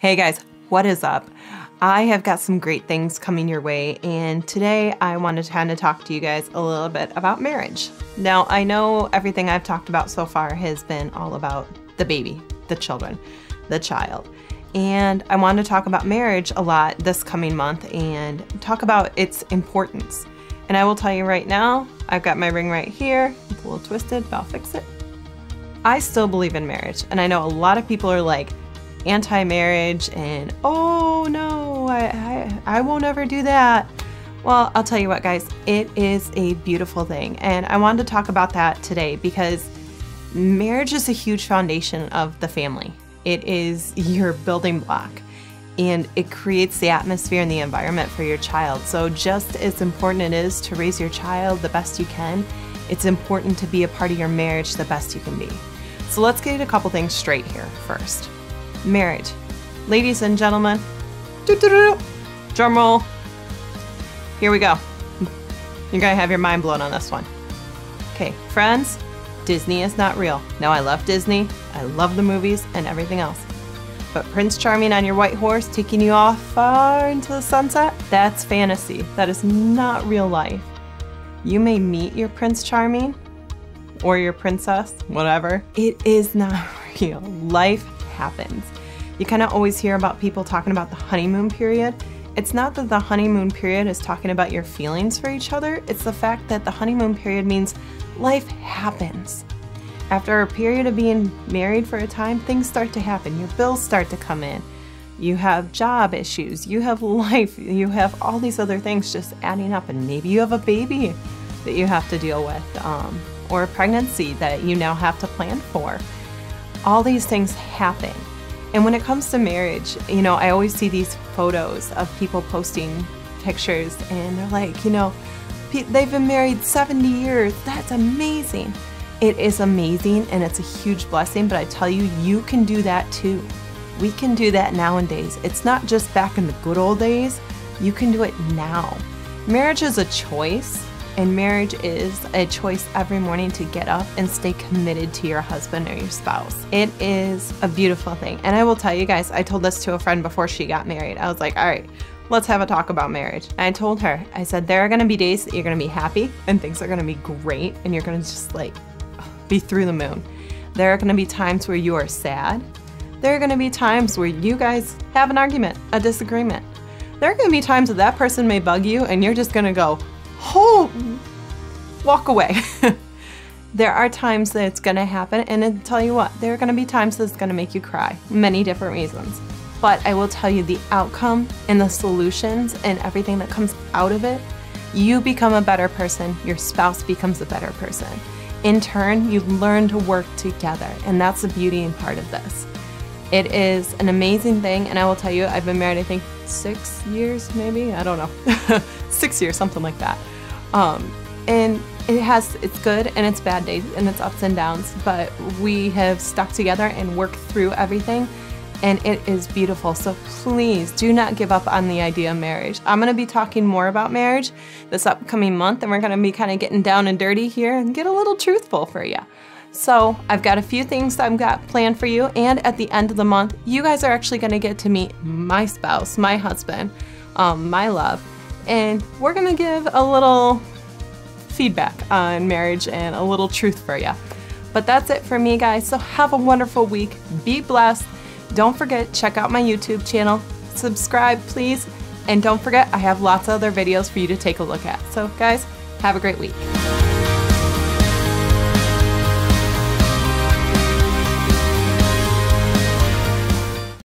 Hey guys, what is up? I have got some great things coming your way, and today I wanted to kind of talk to you guys a little bit about marriage. Now, I know everything I've talked about so far has been all about the baby, the children, the child. And I want to talk about marriage a lot this coming month and talk about its importance. And I will tell you right now, I've got my ring right here. It's a little twisted, but I'll fix it. I still believe in marriage, and I know a lot of people are like, anti-marriage and oh no, I, I, I won't ever do that. Well, I'll tell you what guys, it is a beautiful thing and I wanted to talk about that today because marriage is a huge foundation of the family. It is your building block and it creates the atmosphere and the environment for your child. So just as important it is to raise your child the best you can, it's important to be a part of your marriage the best you can be. So let's get a couple things straight here first marriage. Ladies and gentlemen, drum roll. Here we go. You're gonna have your mind blown on this one. Okay, friends, Disney is not real. Now I love Disney, I love the movies and everything else. But Prince Charming on your white horse taking you off far into the sunset, that's fantasy. That is not real life. You may meet your Prince Charming or your princess, whatever. It is not real. Life happens. You kind of always hear about people talking about the honeymoon period. It's not that the honeymoon period is talking about your feelings for each other, it's the fact that the honeymoon period means life happens. After a period of being married for a time, things start to happen. Your bills start to come in. You have job issues, you have life, you have all these other things just adding up, and maybe you have a baby that you have to deal with, um, or a pregnancy that you now have to plan for all these things happen. And when it comes to marriage, you know, I always see these photos of people posting pictures and they're like, you know, they've been married 70 years. That's amazing. It is amazing and it's a huge blessing, but I tell you, you can do that too. We can do that nowadays. It's not just back in the good old days, you can do it now. Marriage is a choice, and marriage is a choice every morning to get up and stay committed to your husband or your spouse. It is a beautiful thing. And I will tell you guys, I told this to a friend before she got married. I was like, all right, let's have a talk about marriage. And I told her, I said, there are gonna be days that you're gonna be happy and things are gonna be great and you're gonna just like be through the moon. There are gonna be times where you are sad. There are gonna be times where you guys have an argument, a disagreement. There are gonna be times that that person may bug you and you're just gonna go, oh, walk away. there are times that it's gonna happen, and I tell you what, there are gonna be times that it's gonna make you cry, many different reasons. But I will tell you the outcome and the solutions and everything that comes out of it, you become a better person, your spouse becomes a better person. In turn, you learn to work together, and that's the beauty and part of this. It is an amazing thing, and I will tell you, I've been married, I think, six years, maybe? I don't know. six years, something like that. Um, and it has its good and its bad days and its ups and downs, but we have stuck together and worked through everything, and it is beautiful. So please do not give up on the idea of marriage. I'm gonna be talking more about marriage this upcoming month, and we're gonna be kind of getting down and dirty here and get a little truthful for you. So I've got a few things I've got planned for you, and at the end of the month, you guys are actually gonna get to meet my spouse, my husband, um, my love, and we're gonna give a little feedback on marriage and a little truth for you. But that's it for me, guys. So have a wonderful week. Be blessed. Don't forget, check out my YouTube channel. Subscribe, please. And don't forget, I have lots of other videos for you to take a look at. So, guys, have a great week.